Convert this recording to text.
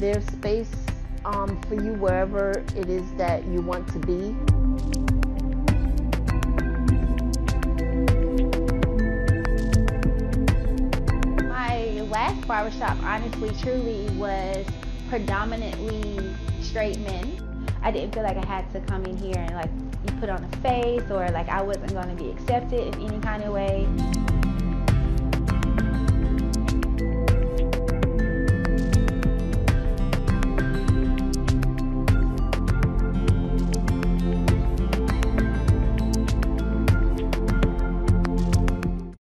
there's space um, for you wherever it is that you want to be. My last barbershop, honestly, truly, was predominantly straight men. I didn't feel like I had to come in here and like put on a face or like I wasn't going to be accepted in any kind of way.